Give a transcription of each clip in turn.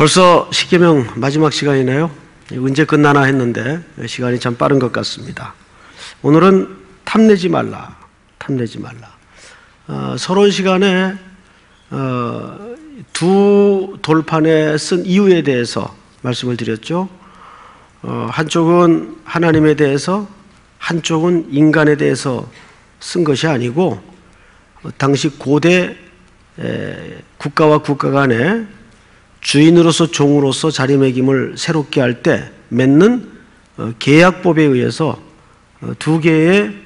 벌써 십계명 마지막 시간이네요. 언제 끝나나 했는데 시간이 참 빠른 것 같습니다. 오늘은 탐내지 말라, 탐내지 말라. 어, 서론 시간에 어, 두 돌판에 쓴 이유에 대해서 말씀을 드렸죠. 어, 한쪽은 하나님에 대해서, 한쪽은 인간에 대해서 쓴 것이 아니고 어, 당시 고대 에, 국가와 국가 간에 주인으로서 종으로서 자리매김을 새롭게 할 때 맺는 어, 계약법에 의해서 어, 두 개의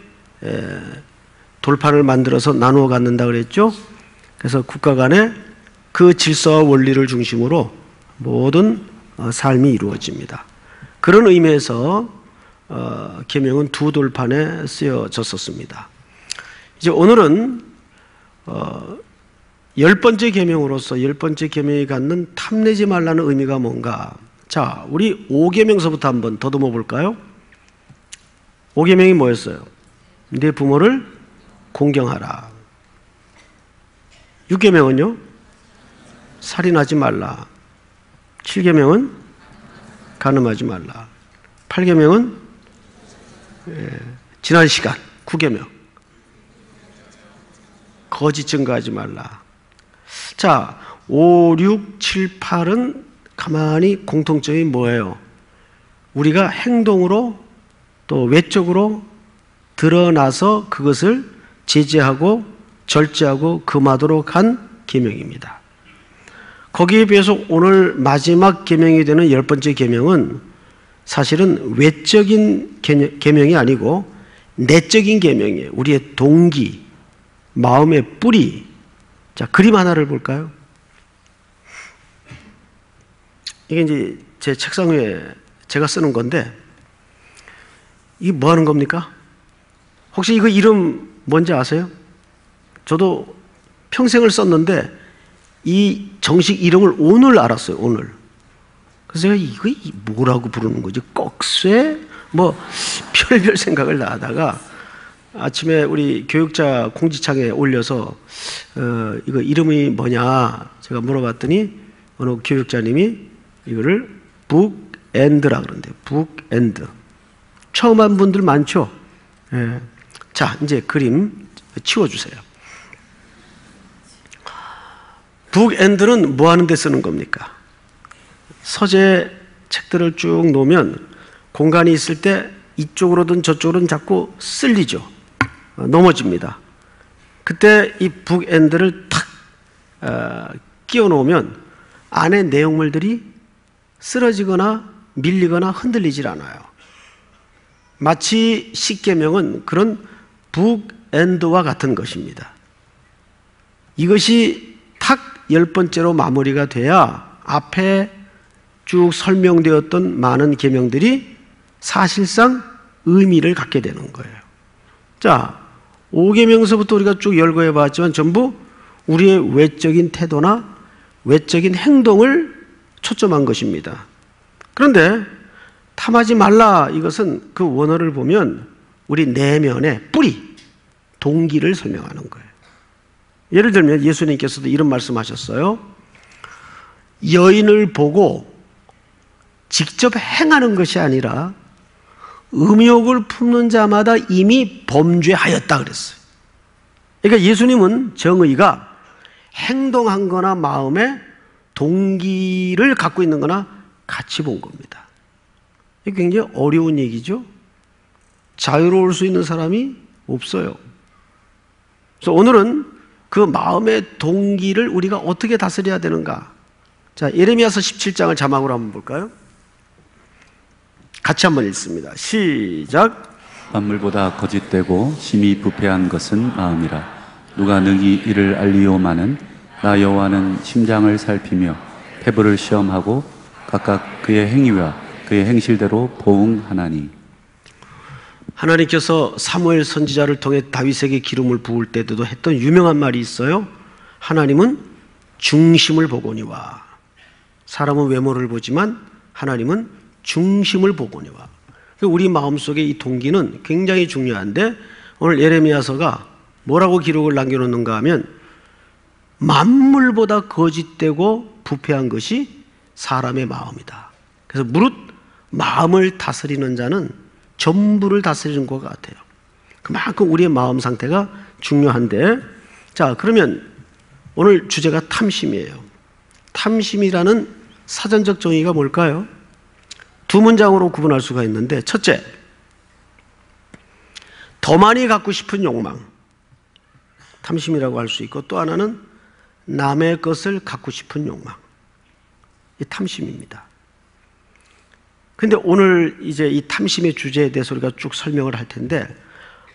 돌판을 만들어서 나누어 갖는다 그랬죠. 그래서 국가 간에 그 질서와 원리를 중심으로 모든 어, 삶이 이루어집니다. 그런 의미에서 계명은 두 돌판에 쓰여졌었습니다. 이제 오늘은 열 번째 계명으로서 열 번째 계명이 갖는 탐내지 말라는 의미가 뭔가? 자, 우리 5계명서부터 한번 더듬어 볼까요? 5계명이 뭐였어요? 내 부모를 공경하라. 6계명은요? 살인하지 말라. 7계명은 간음하지 말라. 8계명은 예, 지난 시간 9계명 거짓 증거하지 말라. 자, 5, 6, 7, 8은 가만히 공통점이 뭐예요? 우리가 행동으로 또 외적으로 드러나서 그것을 제재하고 절제하고 금하도록 한 계명입니다. 거기에 비해서 오늘 마지막 계명이 되는 열 번째 계명은 사실은 외적인 계명이 아니고 내적인 계명이에요. 우리의 동기, 마음의 뿌리, 자, 그림 하나를 볼까요? 이게 이제 제 책상 위에 제가 쓰는 건데, 이게 뭐 하는 겁니까? 혹시 이거 이름 뭔지 아세요? 저도 평생을 썼는데, 이 정식 이름을 오늘 알았어요, 오늘. 그래서 제가 이거 뭐라고 부르는 거지? 꺽쇠? 뭐, 별별 생각을 다 하다가, 아침에 우리 교육자 공지창에 올려서 어, 이거 이름이 뭐냐 제가 물어봤더니 어느 교육자님이 이거를 북엔드라 그러는데 북엔드 처음 한 분들 많죠. 예. 자 이제 그림 치워주세요. 북엔드는 뭐 하는 데 쓰는 겁니까? 서재 책들을 쭉 놓으면 공간이 있을 때 이쪽으로든 저쪽으로든 자꾸 쓸리죠. 어, 넘어집니다. 그때 이 북엔드를 탁 어, 끼워 놓으면 안에 내용물들이 쓰러지거나 밀리거나 흔들리질 않아요. 마치 십계명은 그런 북엔드와 같은 것입니다. 이것이 탁 열 번째로 마무리가 돼야 앞에 쭉 설명되었던 많은 계명들이 사실상 의미를 갖게 되는 거예요. 자, 5계명서부터 우리가 쭉 열거해 봤지만 전부 우리의 외적인 태도나 외적인 행동을 초점한 것입니다. 그런데 탐하지 말라 이것은 그 원어를 보면 우리 내면의 뿌리, 동기를 설명하는 거예요. 예를 들면 예수님께서도 이런 말씀하셨어요. 여인을 보고 직접 행하는 것이 아니라 음욕을 품는 자마다 이미 범죄하였다 그랬어요. 그러니까 예수님은 정의가 행동한 거나 마음에 동기를 갖고 있는 거나 같이 본 겁니다. 굉장히 어려운 얘기죠. 자유로울 수 있는 사람이 없어요. 그래서 오늘은 그 마음의 동기를 우리가 어떻게 다스려야 되는가? 자, 예레미야서 17장을 자막으로 한번 볼까요? 같이 한번 읽습니다. 시작. 만물보다 거짓되고 심히 부패한 것은 마음이라. 누가 능히 이를 알리오마는 나 여호와는 심장을 살피며 태부를 시험하고 각각 그의 행위와 그의 행실대로 보응하나니. 하나님께서 사무엘 선지자를 통해 다윗에게 기름을 부을 때도 했던 유명한 말이 있어요. 하나님은 중심을 보거니와 사람은 외모를 보지만 하나님은 중심을 보거니와. 우리 마음속에 이 동기는 굉장히 중요한데 오늘 예레미야서가 뭐라고 기록을 남겨놓는가 하면 만물보다 거짓되고 부패한 것이 사람의 마음이다. 그래서 무릇 마음을 다스리는 자는 전부를 다스리는 것 같아요. 그만큼 우리의 마음 상태가 중요한데, 자, 그러면 오늘 주제가 탐심이에요. 탐심이라는 사전적 정의가 뭘까요? 두 문장으로 구분할 수가 있는데, 첫째, 더 많이 갖고 싶은 욕망. 탐심이라고 할 수 있고, 또 하나는 남의 것을 갖고 싶은 욕망. 이 탐심입니다. 근데 오늘 이제 이 탐심의 주제에 대해서 우리가 쭉 설명을 할 텐데,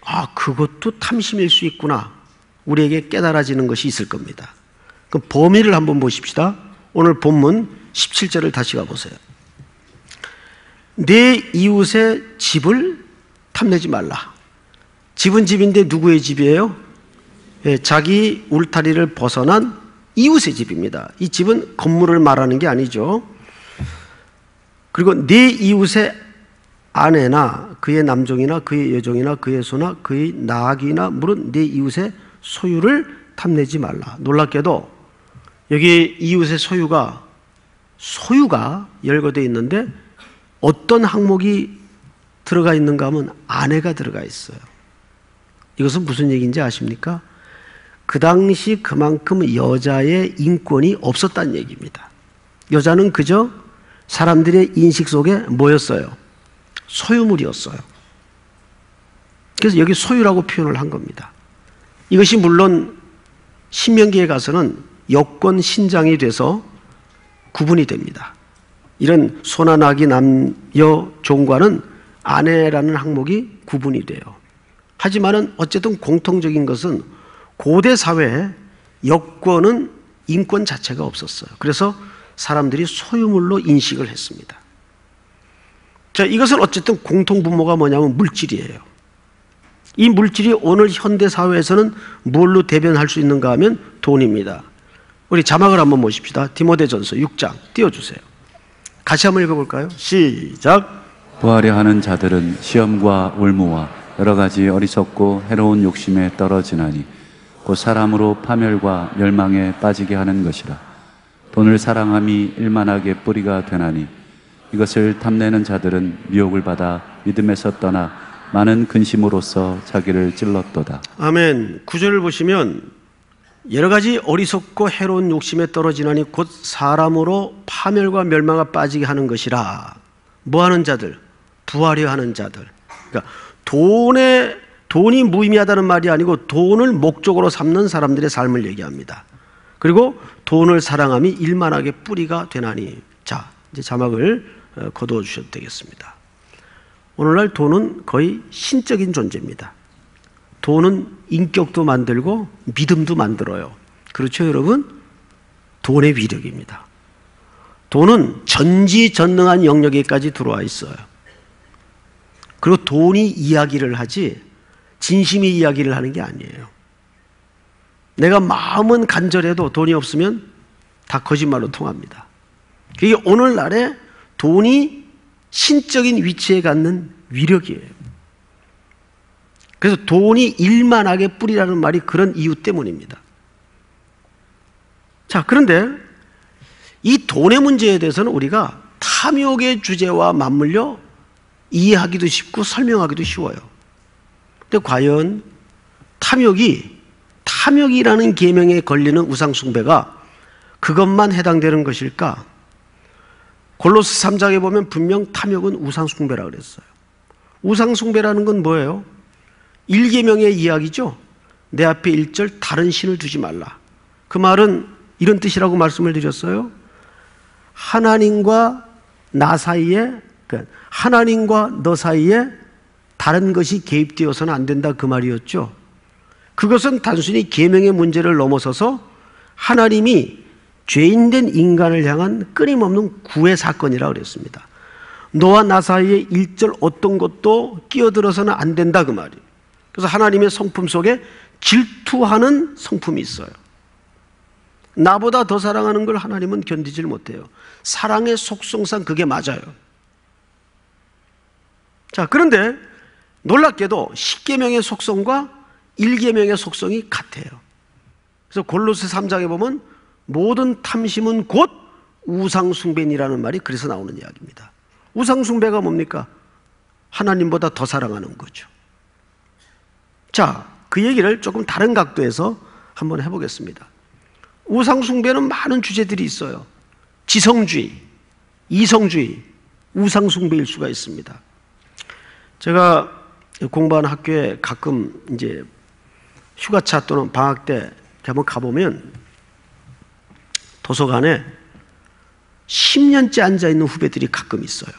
아, 그것도 탐심일 수 있구나. 우리에게 깨달아지는 것이 있을 겁니다. 그 범위를 한번 보십시다. 오늘 본문 17절을 다시 가보세요. 내 이웃의 집을 탐내지 말라. 집은 집인데 누구의 집이에요? 예, 자기 울타리를 벗어난 이웃의 집입니다. 이 집은 건물을 말하는 게 아니죠. 그리고 내 이웃의 아내나 그의 남종이나 그의 여종이나 그의 소나 그의 나귀나 물은 내 이웃의 소유를 탐내지 말라. 놀랍게도 여기 이웃의 소유가 소유가 열거되어 있는데 어떤 항목이 들어가 있는가 하면 아내가 들어가 있어요. 이것은 무슨 얘기인지 아십니까? 그 당시 그만큼 여자의 인권이 없었다는 얘기입니다. 여자는 그저 사람들의 인식 속에 뭐였어요? 소유물이었어요. 그래서 여기 소유라고 표현을 한 겁니다. 이것이 물론 신명기에 가서는 여권 신장이 돼서 구분이 됩니다. 이런 소나 나기 남여 종과는 아내라는 항목이 구분이 돼요. 하지만은 어쨌든 공통적인 것은 고대 사회에 여권은 인권 자체가 없었어요. 그래서 사람들이 소유물로 인식을 했습니다. 자, 이것은 어쨌든 공통분모가 뭐냐면 물질이에요. 이 물질이 오늘 현대 사회에서는 뭘로 대변할 수 있는가 하면 돈입니다. 우리 자막을 한번 보십시다. 디모데전서 6장 띄워 주세요. 같이 한번 읽어볼까요? 시작. 부하려 하는 자들은 시험과 올무와 여러 가지 어리석고 해로운 욕심에 떨어지나니 곧 사람으로 파멸과 멸망에 빠지게 하는 것이라. 돈을 사랑함이 일만하게 뿌리가 되나니 이것을 탐내는 자들은 미혹을 받아 믿음에서 떠나 많은 근심으로써 자기를 찔렀도다. 아멘. 구절을 보시면 여러 가지 어리석고 해로운 욕심에 떨어지나니 곧 사람으로 파멸과 멸망에 빠지게 하는 것이라. 뭐 하는 자들? 부하려 하는 자들. 그러니까 돈에 돈이 무의미하다는 말이 아니고 돈을 목적으로 삼는 사람들의 삶을 얘기합니다. 그리고 돈을 사랑함이 일만하게 뿌리가 되나니. 자, 이제 자막을 어, 거두어 주셔도 되겠습니다. 오늘날 돈은 거의 신적인 존재입니다. 돈은 인격도 만들고 믿음도 만들어요. 그렇죠, 여러분? 돈의 위력입니다. 돈은 전지전능한 영역에까지 들어와 있어요. 그리고 돈이 이야기를 하지 진심이 이야기를 하는 게 아니에요. 내가 마음은 간절해도 돈이 없으면 다 거짓말로 통합니다. 그게 오늘날에 돈이 신적인 위치에 갖는 위력이에요. 그래서 돈이 일만하게 뿌리라는 말이 그런 이유 때문입니다. 자, 그런데 이 돈의 문제에 대해서는 우리가 탐욕의 주제와 맞물려 이해하기도 쉽고 설명하기도 쉬워요. 근데 과연 탐욕이 탐욕이라는 계명에 걸리는 우상숭배가 그것만 해당되는 것일까? 골로스 3장에 보면 분명 탐욕은 우상숭배라 그랬어요. 우상숭배라는 건 뭐예요? 일계명의 이야기죠. 내 앞에 일절 다른 신을 두지 말라. 그 말은 이런 뜻이라고 말씀을 드렸어요. 하나님과 나 사이에 그러니까 하나님과 너 사이에 다른 것이 개입되어서는 안 된다 그 말이었죠. 그것은 단순히 계명의 문제를 넘어서서 하나님이 죄인된 인간을 향한 끊임없는 구애 사건이라 그랬습니다. 너와 나 사이에 일절 어떤 것도 끼어들어서는 안 된다 그 말이에요. 그래서 하나님의 성품 속에 질투하는 성품이 있어요. 나보다 더 사랑하는 걸 하나님은 견디질 못해요. 사랑의 속성상 그게 맞아요. 자, 그런데 놀랍게도 10계명의 속성과 1계명의 속성이 같아요. 그래서 골로새 3장에 보면 모든 탐심은 곧 우상숭배이라는 말이 그래서 나오는 이야기입니다. 우상숭배가 뭡니까? 하나님보다 더 사랑하는 거죠. 자, 그 얘기를 조금 다른 각도에서 한번 해보겠습니다. 우상숭배는 많은 주제들이 있어요. 지성주의, 이성주의, 우상숭배일 수가 있습니다. 제가 공부하는 학교에 가끔 이제 휴가차 또는 방학 때 한번 가보면 도서관에 10년째 앉아있는 후배들이 가끔 있어요.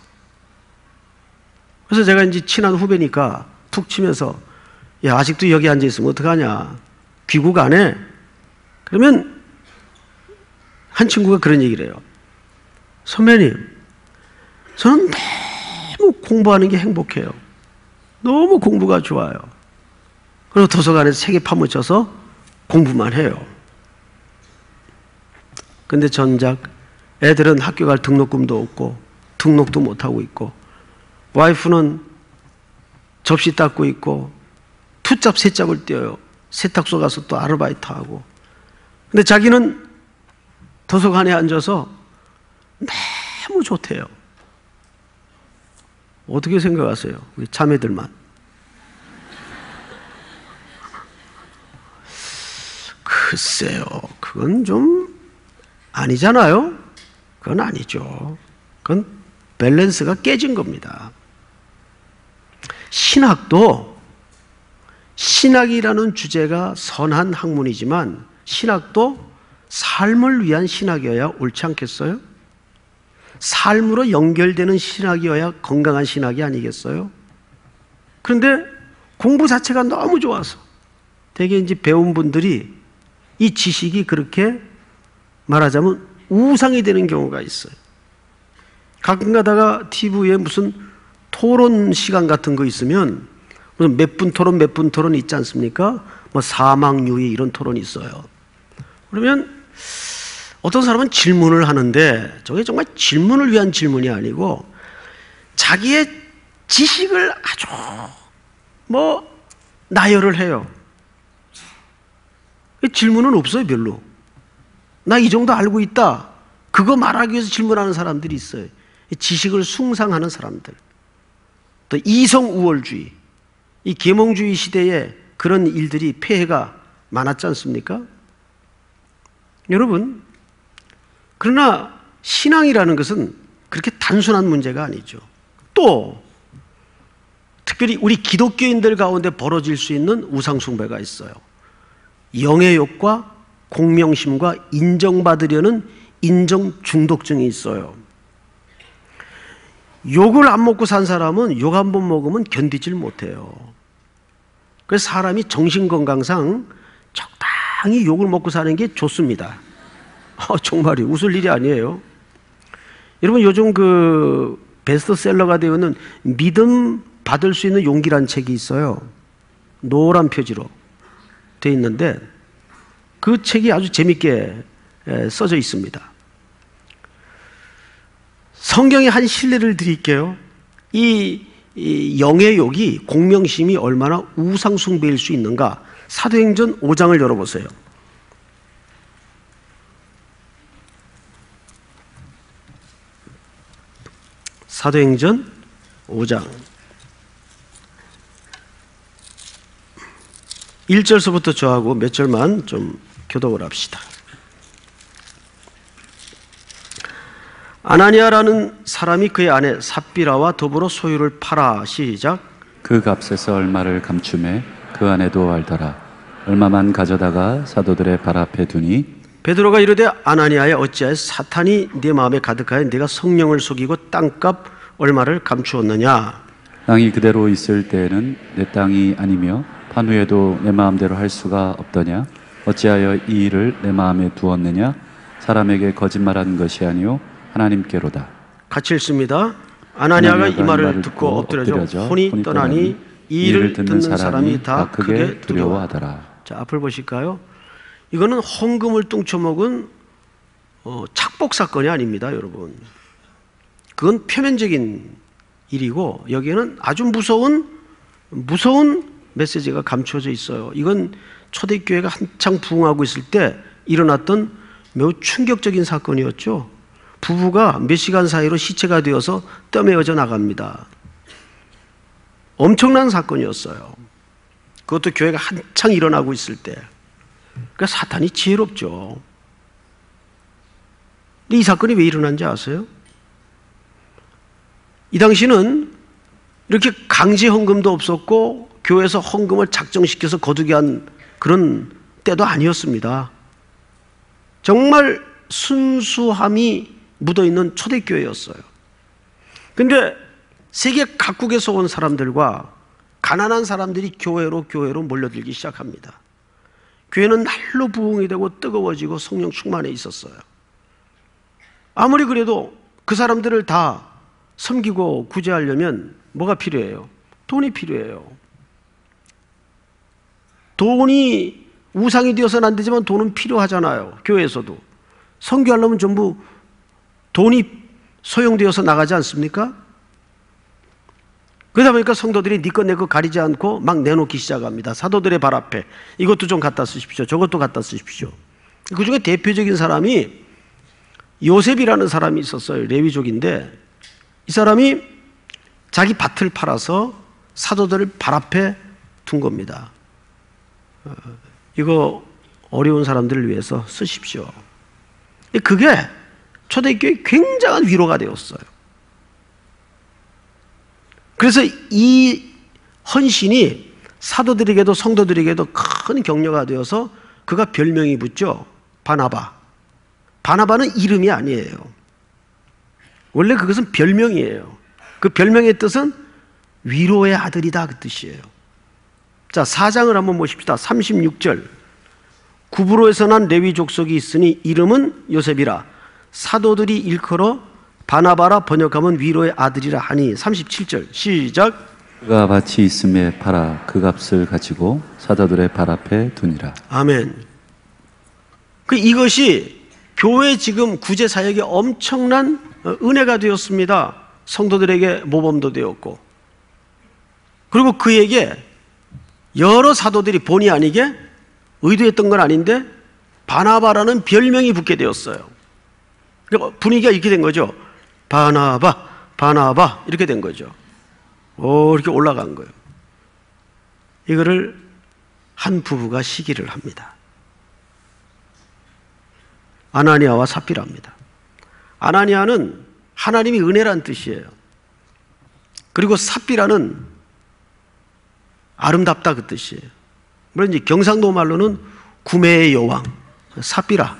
그래서 제가 이제 친한 후배니까 툭 치면서 야, 아직도 여기 앉아 있으면 어떡하냐. 귀국 안 해? 그러면 한 친구가 그런 얘기를 해요. 선배님, 저는 너무 공부하는 게 행복해요. 너무 공부가 좋아요. 그리고 도서관에서 책에 파묻혀서 공부만 해요. 근데 전작 애들은 학교 갈 등록금도 없고 등록도 못하고 있고 와이프는 접시 닦고 있고 투잡 세잡을 떼어요. 세탁소 가서 또 아르바이트 하고 근데 자기는 도서관에 앉아서 너무 좋대요. 어떻게 생각하세요? 우리 자매들만. 글쎄요. 그건 좀 아니잖아요. 그건 아니죠. 그건 밸런스가 깨진 겁니다. 신학도 신학이라는 주제가 선한 학문이지만 신학도 삶을 위한 신학이어야 옳지 않겠어요? 삶으로 연결되는 신학이어야 건강한 신학이 아니겠어요? 그런데 공부 자체가 너무 좋아서 되게 이제 배운 분들이 이 지식이 그렇게 말하자면 우상이 되는 경우가 있어요. 가끔 가다가 TV에 무슨 토론 시간 같은 거 있으면 무슨 몇 분 토론 몇 분 토론 있지 않습니까? 뭐 사망 유의 이런 토론이 있어요. 그러면 어떤 사람은 질문을 하는데 저게 정말 질문을 위한 질문이 아니고 자기의 지식을 아주 뭐 나열을 해요. 질문은 없어요, 별로. 나 이 정도 알고 있다. 그거 말하기 위해서 질문하는 사람들이 있어요. 지식을 숭상하는 사람들. 또 이성 우월주의. 이 계몽주의 시대에 그런 일들이 폐해가 많았지 않습니까? 여러분, 그러나 신앙이라는 것은 그렇게 단순한 문제가 아니죠. 또 특별히 우리 기독교인들 가운데 벌어질 수 있는 우상숭배가 있어요. 영의 욕과 공명심과 인정받으려는 인정 중독증이 있어요. 욕을 안 먹고 산 사람은 욕 한 번 먹으면 견디질 못해요. 그래서 사람이 정신건강상 적당히 욕을 먹고 사는 게 좋습니다. 어, 정말이 웃을 일이 아니에요. 여러분 요즘 그 베스트셀러가 되어는 믿음 받을 수 있는 용기란 책이 있어요. 노란 표지로 돼 있는데 그 책이 아주 재밌게 써져 있습니다. 성경의 한 신뢰를 드릴게요. 이, 이 영의 욕이 공명심이 얼마나 우상숭배일 수 있는가 사도행전 5장을 열어보세요. 사도행전 5장 1절서부터 저하고 몇 절만 좀 교독을 합시다. 아나니아라는 사람이 그의 아내 삽비라와 더불어 소유를 팔아. 시작. 그 값에서 얼마를 감춤해 그 아내도 알더라. 얼마만 가져다가 사도들의 발 앞에 두니? 베드로가 이르되 아나니아야 어찌하여 사탄이 네 마음에 가득하여 네가 성령을 속이고 땅값 얼마를 감추었느냐? 땅이 그대로 있을 때에는 내 땅이 아니며 판 후에도 내 마음대로 할 수가 없더냐? 어찌하여 이 일을 내 마음에 두었느냐? 사람에게 거짓말한 것이 아니요 하나님께로다 같이 읽습니다. 아나니아가 이 말을 듣고 엎드려져 혼이 떠나니 이 일을 듣는 사람이 다 크게 두려워하더라. 자 앞을 보실까요? 이거는 헌금을 뚱쳐먹은 어, 착복 사건이 아닙니다, 여러분. 그건 표면적인 일이고 여기에는 아주 무서운 무서운 메시지가 감춰져 있어요. 이건 초대교회가 한창 부흥하고 있을 때 일어났던 매우 충격적인 사건이었죠. 부부가 몇 시간 사이로 시체가 되어서 떠매어져 나갑니다. 엄청난 사건이었어요. 그것도 교회가 한창 일어나고 있을 때. 그러니까 사탄이 지혜롭죠. 근데 이 사건이 왜 일어난지 아세요? 이 당시는 이렇게 강제 헌금도 없었고 교회에서 헌금을 작정시켜서 거두게 한 그런 때도 아니었습니다. 정말 순수함이 묻어 있는 초대교회였어요. 근데 세계 각국에서 온 사람들과 가난한 사람들이 교회로 교회로 몰려들기 시작합니다. 교회는 날로 부흥이 되고 뜨거워지고 성령 충만해 있었어요. 아무리 그래도 그 사람들을 다 섬기고 구제하려면 뭐가 필요해요? 돈이 필요해요. 돈이 우상이 되어서는 안 되지만 돈은 필요하잖아요. 교회에서도. 성교하려면 전부 돈이 소용되어서 나가지 않습니까? 그러다 보니까 성도들이 니꺼 네 내거 가리지 않고 막 내놓기 시작합니다. 사도들의 발 앞에 이것도 좀 갖다 쓰십시오. 저것도 갖다 쓰십시오. 그 중에 대표적인 사람이 요셉이라는 사람이 있었어요. 레위족인데 이 사람이 자기 밭을 팔아서 사도들을 발 앞에 둔 겁니다. 어, 이거 어려운 사람들을 위해서 쓰십시오. 그게 초대교회 굉장한 위로가 되었어요. 그래서 이 헌신이 사도들에게도 성도들에게도 큰 격려가 되어서 그가 별명이 붙죠. 바나바. 바나바는 이름이 아니에요. 원래 그것은 별명이에요. 그 별명의 뜻은 위로의 아들이다 그 뜻이에요. 자, 4장을 한번 보십시다. 36절. 구브로에서 난 레위 족속이 있으니 이름은 요셉이라. 사도들이 일컬어 바나바라 번역하면 위로의 아들이라 하니 37절 시작. 그가 밭이 있음에 팔아 그 값을 가지고 사도들의 발 앞에 두니라. 아멘. 그 이것이 교회 지금 구제 사역에 엄청난 은혜가 되었습니다. 성도들에게 모범도 되었고. 그리고 그에게 여러 사도들이 본의 아니게 의도했던 건 아닌데 바나바라는 별명이 붙게 되었어요 분위기가 이렇게 된 거죠 바나바, 바나바 이렇게 된 거죠. 오, 이렇게 올라간 거예요. 이거를 한 부부가 시기를 합니다. 아나니아와 사피라입니다. 아나니아는 하나님이 은혜란 뜻이에요. 그리고 사피라는 아름답다 그 뜻이에요. 물론 이제 경상도 말로는 구매의 여왕, 사피라.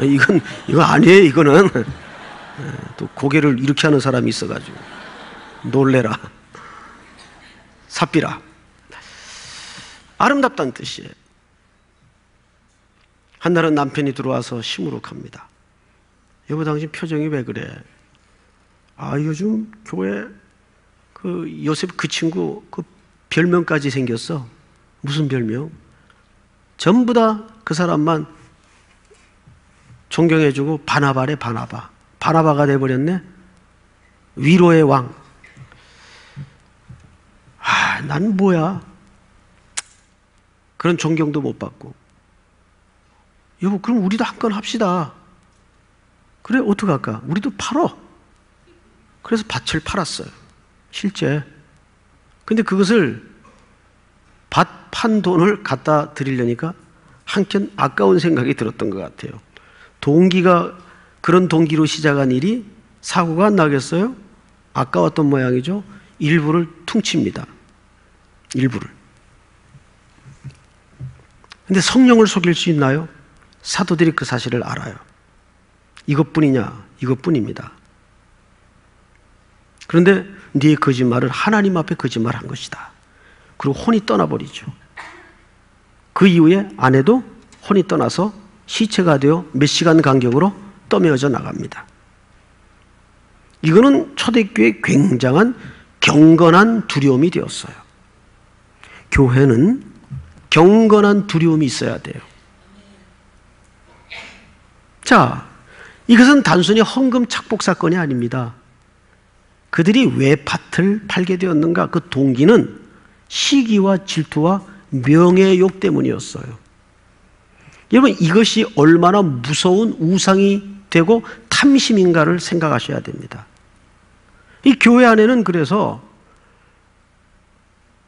아, 이건, 이거 아니에요, 이거는. 예, 또 고개를 이렇게 하는 사람이 있어가지고. 놀래라. 삽비라. 아름답다는 뜻이에요. 한날은 남편이 들어와서 시무룩합니다. 여보, 당신 표정이 왜 그래? 아, 요즘 교회 그 요셉 그 친구 그 별명까지 생겼어. 무슨 별명? 전부 다 그 사람만 존경해주고 바나바래 바나바. 바나바가 돼버렸네. 위로의 왕. 아, 난 뭐야? 그런 존경도 못 받고. 여보, 그럼 우리도 한 건 합시다. 그래, 어떡할까? 우리도 팔어. 그래서 밭을 팔았어요. 실제. 근데 그것을 밭 판 돈을 갖다 드리려니까 한켠 아까운 생각이 들었던 것 같아요. 동기가 그런 동기로 시작한 일이 사고가 안 나겠어요? 아까웠던 모양이죠. 일부를 퉁칩니다. 일부를. 근데 성령을 속일 수 있나요? 사도들이 그 사실을 알아요. 이것뿐이냐? 이것뿐입니다. 그런데 네 거짓말은 하나님 앞에 거짓말한 것이다. 그리고 혼이 떠나버리죠. 그 이후에 아내도 혼이 떠나서 시체가 되어 몇 시간 간격으로 떠메어져 나갑니다. 이거는 초대교회 굉장한 경건한 두려움이 되었어요. 교회는 경건한 두려움이 있어야 돼요. 자, 이것은 단순히 헌금 착복 사건이 아닙니다. 그들이 왜 밭을 팔게 되었는가? 그 동기는 시기와 질투와 명예욕 때문이었어요. 여러분 이것이 얼마나 무서운 우상이 되고 탐심인가를 생각하셔야 됩니다. 이 교회 안에는 그래서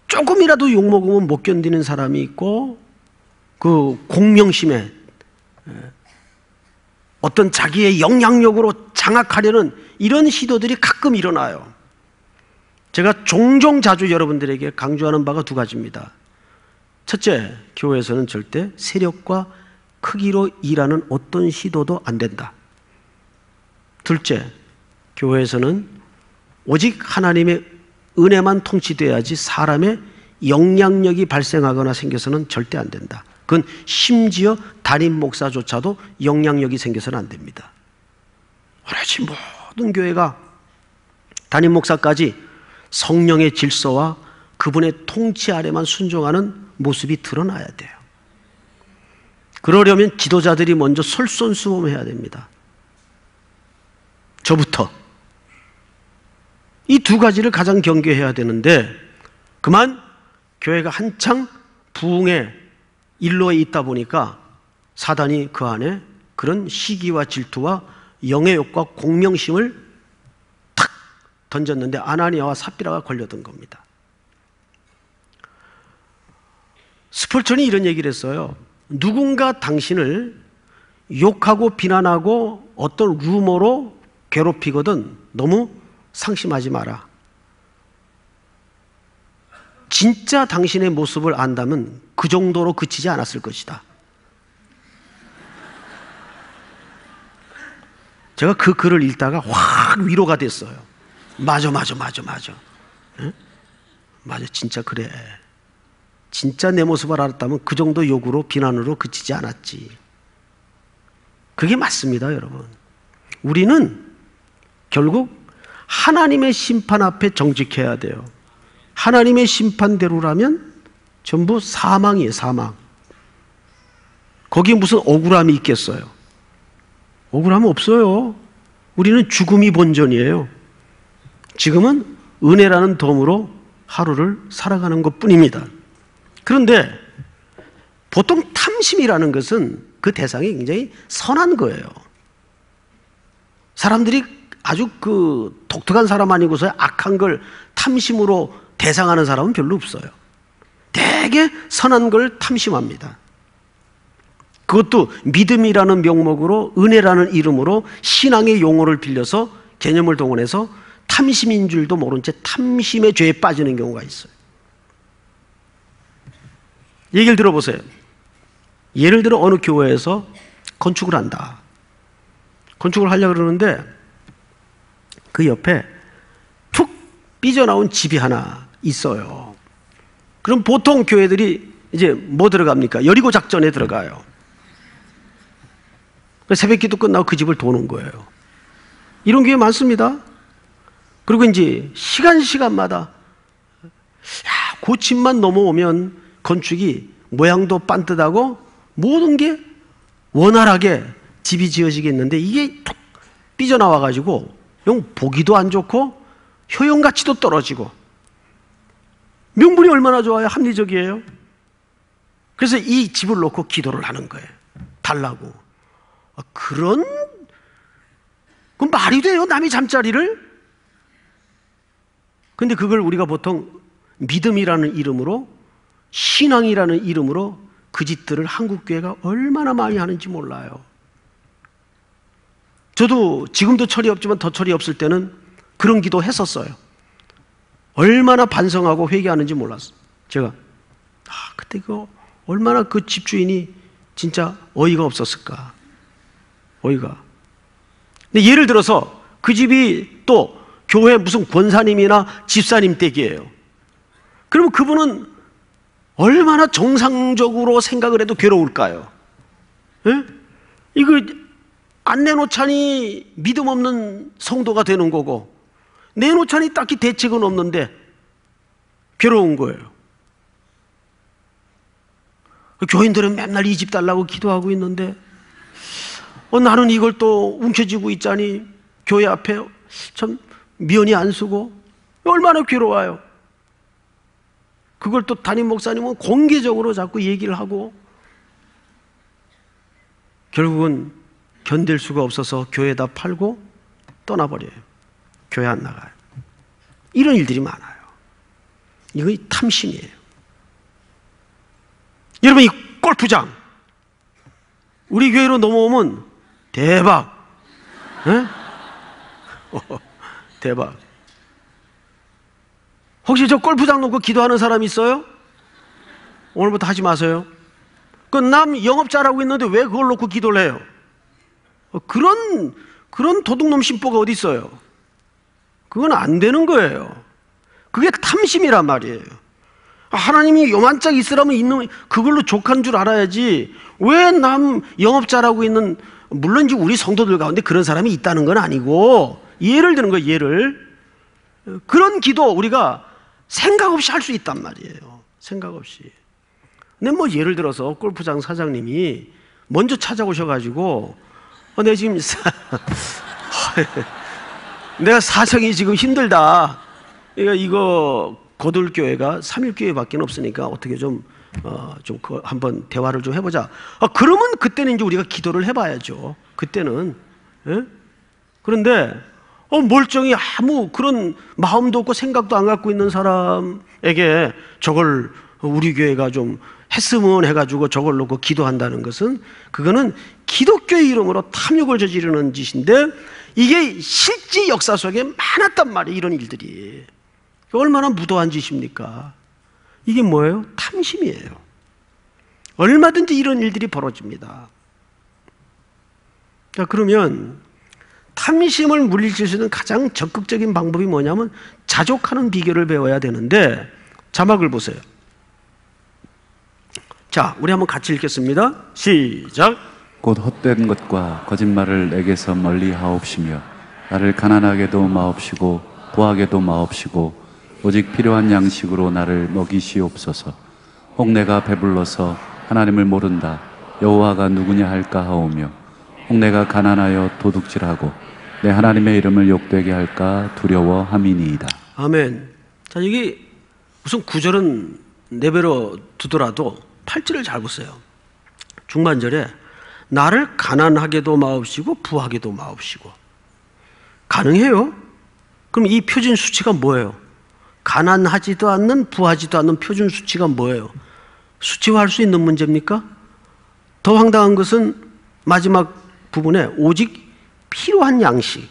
조금이라도 욕 먹으면 못 견디는 사람이 있고 그 공명심에 어떤 자기의 영향력으로 장악하려는 이런 시도들이 가끔 일어나요. 제가 종종 자주 여러분들에게 강조하는 바가 두 가지입니다. 첫째, 교회에서는 절대 세력과 크기로 일하는 어떤 시도도 안 된다. 둘째, 교회에서는 오직 하나님의 은혜만 통치돼야지 사람의 영향력이 발생하거나 생겨서는 절대 안 된다. 그건 심지어 담임 목사조차도 영향력이 생겨서는 안 됩니다. 오로지 모든 교회가 담임 목사까지 성령의 질서와 그분의 통치 아래만 순종하는 모습이 드러나야 돼요. 그러려면 지도자들이 먼저 솔선수범해야 됩니다. 저부터 이 두 가지를 가장 경계해야 되는데 그만 교회가 한창 부흥의 일로에 있다 보니까 사단이 그 안에 그런 시기와 질투와 영예욕과 공명심을 탁 던졌는데 아나니아와 삽비라가 걸려든 겁니다. 스폴천이 이런 얘기를 했어요. 누군가 당신을 욕하고 비난하고 어떤 루머로 괴롭히거든 너무 상심하지 마라. 진짜 당신의 모습을 안다면 그 정도로 그치지 않았을 것이다. 제가 그 글을 읽다가 확 위로가 됐어요. 맞아, 맞아, 맞아, 맞아. 응? 맞아, 진짜 그래. 진짜 내 모습을 알았다면 그 정도 욕으로 비난으로 그치지 않았지. 그게 맞습니다, 여러분. 우리는 결국 하나님의 심판 앞에 정직해야 돼요. 하나님의 심판대로라면 전부 사망이에요, 사망. 거기에 무슨 억울함이 있겠어요? 억울함 없어요. 우리는 죽음이 본전이에요. 지금은 은혜라는 덤으로 하루를 살아가는 것 뿐입니다. 그런데 보통 탐심이라는 것은 그 대상이 굉장히 선한 거예요. 사람들이 아주 그 독특한 사람 아니고서 악한 걸 탐심으로 대상하는 사람은 별로 없어요. 되게 선한 걸 탐심합니다. 그것도 믿음이라는 명목으로 은혜라는 이름으로 신앙의 용어를 빌려서 개념을 동원해서 탐심인 줄도 모른 채 탐심의 죄에 빠지는 경우가 있어요. 얘기를 들어보세요. 예를 들어 어느 교회에서 건축을 한다. 건축을 하려고 그러는데 그 옆에 툭 삐져나온 집이 하나 있어요. 그럼 보통 교회들이 이제 뭐 들어갑니까? 여리고 작전에 들어가요. 새벽 기도 끝나고 그 집을 도는 거예요. 이런 교회 많습니다. 그리고 이제 시간 시간마다 야, 그 집만 넘어오면 건축이 모양도 반듯하고 모든 게 원활하게 집이 지어지겠는데 이게 툭 삐져나와 가지고 영 보기도 안 좋고 효용 가치도 떨어지고 명분이 얼마나 좋아요? 합리적이에요. 그래서 이 집을 놓고 기도를 하는 거예요. 달라고. 아, 그런 그 말이 돼요? 남의 잠자리를? 근데 그걸 우리가 보통 믿음이라는 이름으로 신앙이라는 이름으로 그 짓들을 한국 교회가 얼마나 많이 하는지 몰라요. 저도 지금도 철이 없지만 더 철이 없을 때는 그런 기도 했었어요. 얼마나 반성하고 회개하는지 몰랐어. 제가 아 그때 그 얼마나 그 집주인이 진짜 어이가 없었을까. 어이가. 근데 예를 들어서 그 집이 또 교회 무슨 권사님이나 집사님 댁이에요. 그러면 그분은 얼마나 정상적으로 생각을 해도 괴로울까요? 예? 이거 안 내놓자니 믿음 없는 성도가 되는 거고 내놓자니 딱히 대책은 없는데 괴로운 거예요. 교인들은 맨날 이 집 달라고 기도하고 있는데 어, 나는 이걸 또 움켜쥐고 있자니 교회 앞에 참 미연이 안 쓰고 얼마나 괴로워요. 그걸 또 담임 목사님은 공개적으로 자꾸 얘기를 하고 결국은 견딜 수가 없어서 교회에다 팔고 떠나버려요. 교회 안 나가요. 이런 일들이 많아요. 이거 탐심이에요. 여러분, 이 골프장. 우리 교회로 넘어오면 대박. 에? 어, 대박. 혹시 저 골프장 놓고 기도하는 사람 있어요? 오늘부터 하지 마세요. 그남 영업 잘하고 있는데 왜 그걸 놓고 기도를 해요? 어, 그런 그런 도둑놈 심보가 어디 있어요? 그건 안 되는 거예요. 그게 탐심이란 말이에요. 하나님이 요만짝 있으라면 있는 그걸로 족한 줄 알아야지. 왜 남 영업 잘하고 있는 물론 이제 우리 성도들 가운데 그런 사람이 있다는 건 아니고 예를 드는 거예요. 예를 그런 기도 우리가 생각 없이 할 수 있단 말이에요. 생각 없이. 근데 뭐 예를 들어서 골프장 사장님이 먼저 찾아오셔가지고 어, 내 지금 사... 내가 사정이 지금 힘들다. 그러니까 이거 거둘교회가 3일교회밖에 없으니까 어떻게 좀, 어, 좀 그 한번 대화를 좀 해보자. 아, 그러면 그때는 이제 우리가 기도를 해봐야죠. 그때는. 예? 그런데 어, 멀쩡히 아무 그런 마음도 없고 생각도 안 갖고 있는 사람에게 저걸 우리 교회가 좀 했으면 해가지고 저걸 놓고 기도한다는 것은 그거는 기독교의 이름으로 탐욕을 저지르는 짓인데 이게 실제 역사 속에 많았단 말이에요. 이런 일들이. 얼마나 무도한 짓입니까? 이게 뭐예요? 탐심이에요. 얼마든지 이런 일들이 벌어집니다. 자, 그러면 탐심을 물리칠 수 있는 가장 적극적인 방법이 뭐냐면 자족하는 비결을 배워야 되는데 자막을 보세요. 자, 우리 한번 같이 읽겠습니다. 시작. 곧 헛된 것과 거짓말을 내게서 멀리 하옵시며 나를 가난하게도 마옵시고 부하게도 마옵시고 오직 필요한 양식으로 나를 먹이시옵소서. 혹 내가 배불러서 하나님을 모른다. 여호와가 누구냐 할까 하오며 혹 내가 가난하여 도둑질하고 내 하나님의 이름을 욕되게 할까 두려워함이니이다. 아멘. 자, 여기 우선 구절은 내버려 두더라도 팔절을 잘 보세요. 중반절에 나를 가난하게도 마옵시고 부하게도 마옵시고 가능해요? 그럼 이 표준 수치가 뭐예요? 가난하지도 않는 부하지도 않는 표준 수치가 뭐예요? 수치화할 수 있는 문제입니까? 더 황당한 것은 마지막 부분에 오직 필요한 양식,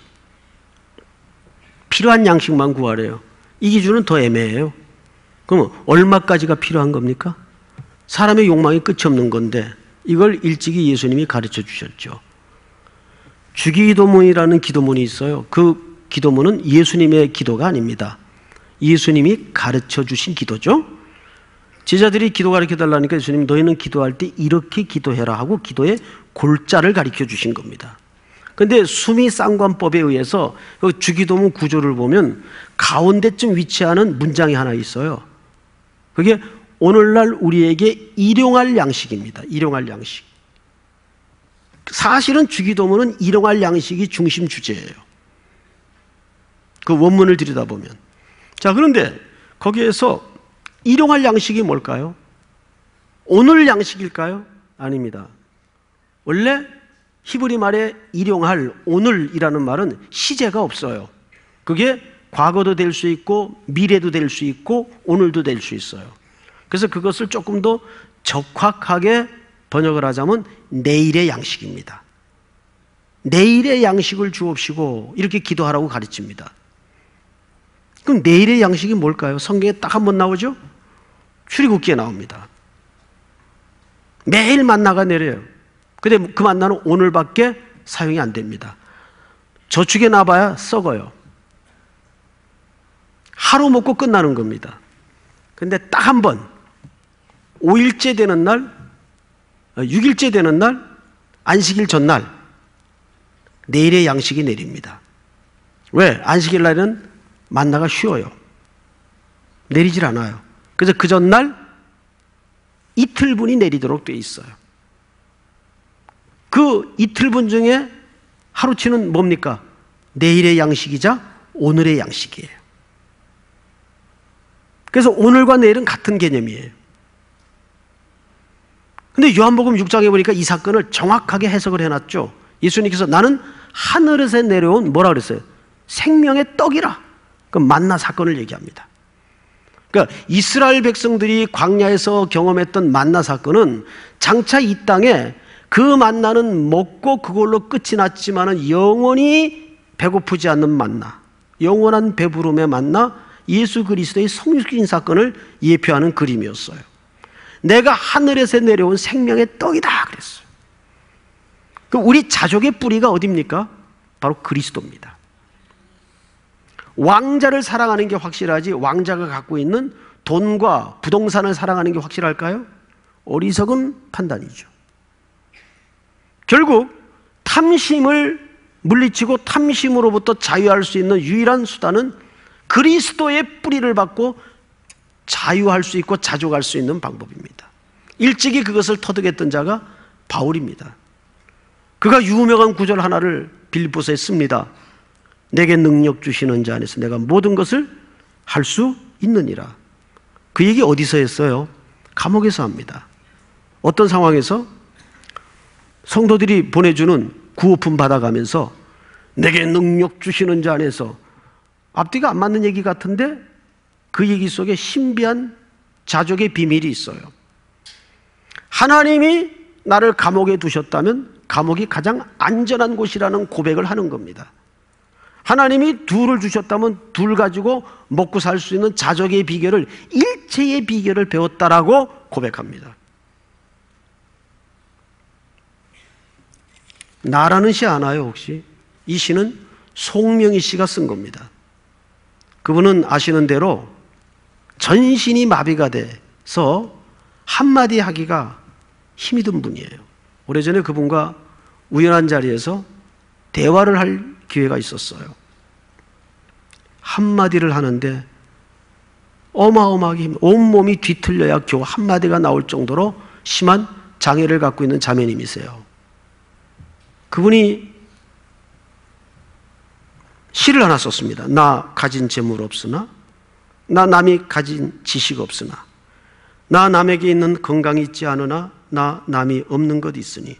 필요한 양식만 구하래요. 이 기준은 더 애매해요. 그럼 얼마까지가 필요한 겁니까? 사람의 욕망이 끝이 없는 건데 이걸 일찍이 예수님이 가르쳐 주셨죠. 주기도문이라는 기도문이 있어요. 그 기도문은 예수님의 기도가 아닙니다. 예수님이 가르쳐 주신 기도죠. 제자들이 기도 가르쳐 달라니까 예수님 너희는 기도할 때 이렇게 기도해라 하고 기도의 골자를 가르쳐 주신 겁니다. 근데 수미 쌍관법에 의해서 그 주기도문 구조를 보면 가운데쯤 위치하는 문장이 하나 있어요. 그게 오늘날 우리에게 일용할 양식입니다. 일용할 양식. 사실은 주기도문은 일용할 양식이 중심 주제예요. 그 원문을 들여다보면. 자, 그런데 거기에서 일용할 양식이 뭘까요? 오늘 양식일까요? 아닙니다. 원래 히브리 말에 일용할 오늘이라는 말은 시제가 없어요. 그게 과거도 될 수 있고 미래도 될 수 있고 오늘도 될 수 있어요. 그래서 그것을 조금 더 적확하게 번역을 하자면 내일의 양식입니다. 내일의 양식을 주옵시고 이렇게 기도하라고 가르칩니다. 그럼 내일의 양식이 뭘까요? 성경에 딱 한 번 나오죠? 출애굽기에 나옵니다. 매일 만나가 내려요. 근데 그 만나는 오늘밖에 사용이 안 됩니다. 저축에 놔봐야 썩어요. 하루 먹고 끝나는 겁니다. 근데 딱 한 번, 5일째 되는 날, 6일째 어, 되는 날, 안식일 전날, 내일의 양식이 내립니다. 왜? 안식일 날은 만나가 쉬어요. 내리질 않아요. 그래서 그 전날 이틀분이 내리도록 돼 있어요. 그 이틀분 중에 하루치는 뭡니까? 내일의 양식이자 오늘의 양식이에요. 그래서 오늘과 내일은 같은 개념이에요. 근데 요한복음 6장에 보니까 이 사건을 정확하게 해석을 해놨죠. 예수님께서 나는 하늘에서 내려온 뭐라 그랬어요? 생명의 떡이라. 그 만나 사건을 얘기합니다. 그러니까 이스라엘 백성들이 광야에서 경험했던 만나 사건은 장차 이 땅에 그 만나는 먹고 그걸로 끝이 났지만은 영원히 배고프지 않는 만나, 영원한 배부름의 만나 예수 그리스도의 성육신 사건을 예표하는 그림이었어요. 내가 하늘에서 내려온 생명의 떡이다 그랬어요. 그 우리 자족의 뿌리가 어디입니까? 바로 그리스도입니다. 왕자를 사랑하는 게 확실하지 왕자가 갖고 있는 돈과 부동산을 사랑하는 게 확실할까요? 어리석은 판단이죠. 결국 탐심을 물리치고 탐심으로부터 자유할 수 있는 유일한 수단은 그리스도의 뿌리를 받고 자유할 수 있고 자족할 수 있는 방법입니다. 일찍이 그것을 터득했던 자가 바울입니다. 그가 유명한 구절 하나를 빌보스에 씁니다. 내게 능력 주시는 자 안에서 내가 모든 것을 할 수 있느니라. 그 얘기 어디서 했어요? 감옥에서 합니다. 어떤 상황에서 성도들이 보내주는 구호품 받아가면서 내게 능력 주시는 자 안에서 앞뒤가 안 맞는 얘기 같은데 그 얘기 속에 신비한 자족의 비밀이 있어요. 하나님이 나를 감옥에 두셨다면 감옥이 가장 안전한 곳이라는 고백을 하는 겁니다. 하나님이 둘을 주셨다면 둘 가지고 먹고 살 수 있는 자족의 비결을 일체의 비결을 배웠다라고 고백합니다. 나라는 시 아나요, 혹시? 이 시는 송명희 씨가 쓴 겁니다. 그분은 아시는 대로 전신이 마비가 돼서 한마디 하기가 힘이 든 분이에요. 오래전에 그분과 우연한 자리에서 대화를 할 기회가 있었어요. 한마디를 하는데 어마어마하게 힘, 온몸이 뒤틀려야 겨우 한마디가 나올 정도로 심한 장애를 갖고 있는 자매님이세요. 그분이 시를 하나 썼습니다. 나 가진 재물 없으나, 나 남이 가진 지식 없으나, 나 남에게 있는 건강이 있지 않으나, 나 남이 없는 것 있으니,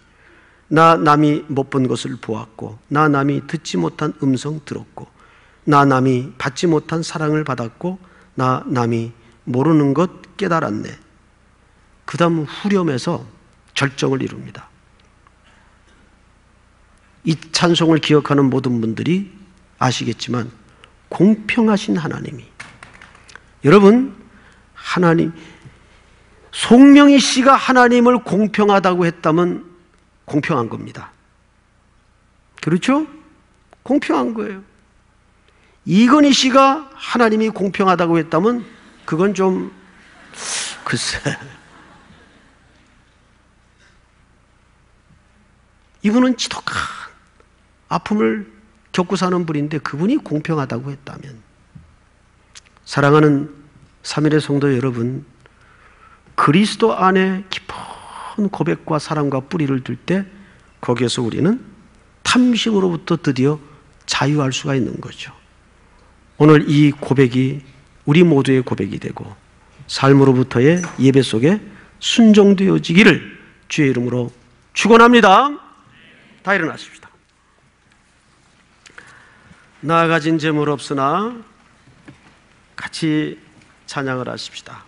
나 남이 못 본 것을 보았고, 나 남이 듣지 못한 음성 들었고, 나 남이 받지 못한 사랑을 받았고, 나 남이 모르는 것 깨달았네. 그 다음 후렴에서 절정을 이룹니다. 이 찬송을 기억하는 모든 분들이 아시겠지만 공평하신 하나님이 여러분 하나님 송명희 씨가 하나님을 공평하다고 했다면 공평한 겁니다. 그렇죠? 공평한 거예요. 이건희 씨가 하나님이 공평하다고 했다면 그건 좀 글쎄 이분은 지독한 아픔을 겪고 사는 분인데 그분이 공평하다고 했다면 사랑하는 3일의 성도 여러분 그리스도 안에 깊 은 고백과 사랑과 뿌리를 둘 때 거기에서 우리는 탐심으로부터 드디어 자유할 수가 있는 거죠. 오늘 이 고백이 우리 모두의 고백이 되고 삶으로부터의 예배 속에 순종되어지기를 주의 이름으로 축원합니다. 다 일어나십시다. 나 가진 재물 없으나 같이 찬양을 하십시다.